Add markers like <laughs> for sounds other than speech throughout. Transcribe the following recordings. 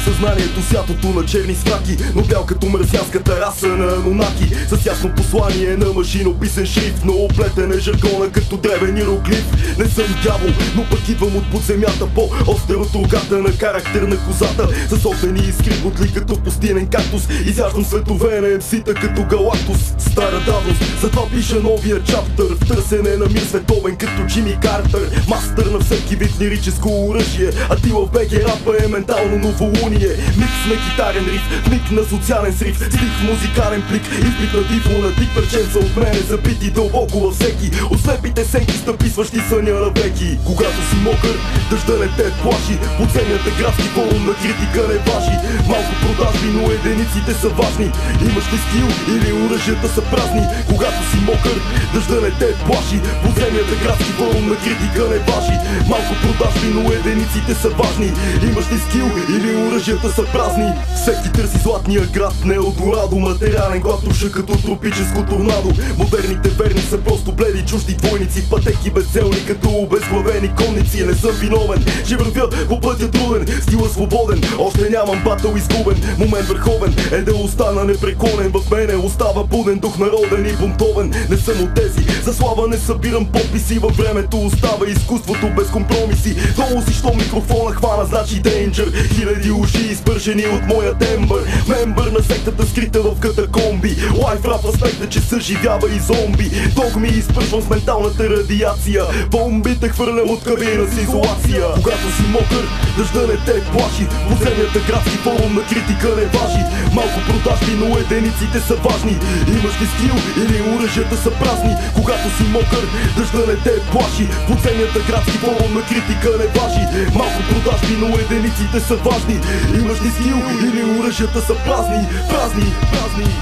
съзнанието святото на черни свраки Но бял като мърсянската раса на анонаки С ясно послание на машинописен шрифт Но оплетен е жаргона като древен иероглиф. Не съм дявол, но пък идвам от подземята По-остър от рогата на характер на козата. С огнени искри бодли като пустинен кактус. Изяждам светове на емсита като галактус. Стара давност, затова пиша новия чаптър. В търсене на мир световен като Джимми Картер Мастър на всеки вид лирическо оръжие. А ти в БГ рапа е ментално новолуние Микс на китарен риф, миг на социален срив. Стих музикален плик, изпит на дифо на дик Парченца от мене забити дълбоко във всеки. От слепите сенки стъписващи съня на веки. Когато си мокър, дъжда не те плаши. Подземната градски форум на критика не важи. Малко продажби, но единиците са важни. Имаш ли скил или оръжията са празни? Когато си мокър, дъжда не те плаши. Подземната градски форум на критика не важи. Малко продажби, но единиците са важни. Имаш ли скил или оръжията са празни. Всеки търси златния град, не Елдорадо Материален глад руша като тропическо торнадо. Модерните верни са просто бледи чужди двойници Пътеки безцелни като обезглавени конници. Не съм виновен, ще вървя по пътя труден Стила свободен, още нямам батъл изгубен Момент върховен. Е да остана непреклонен В мене остава буден дух народен и бунтовен. Не съм от тези, за слава не събирам подписи. Във времето остава изкуството без компромиси. Долу си, що микрофона хвана, значи Danger. Хиляди уши избържени от моя тембър. Мембър на сектата скрита в катакомби. Лайф рап аспекта, че съживява и зомби. Догми изпържвам с менталната радиация. Бомбите хвърлям от кабина с изолация. Когато си мокър, дъжда не те плаши. Подземията градски форум на критика не важи. Малко продажби, но единиците са важни. Имаш ли скил или оръжията са празни? Когато си мокър, дъжда не те плаши. Подземията градски форум на критика не важи. Малко продажби, но единиците са важни Имаш ли скил или оръжията са празни Празни, празни?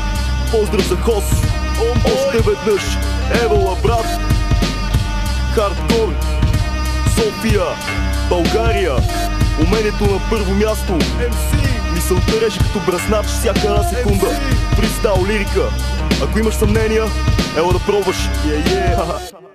Поздрав за Хос Още веднъж Евала брат. Хардкор София България. Умението на първо място. Мисълта реже като бръснач всяка една секунда. Фристайл лирика. Ако имаш съмнения, ела да пробваш. Yeah, yeah. <laughs>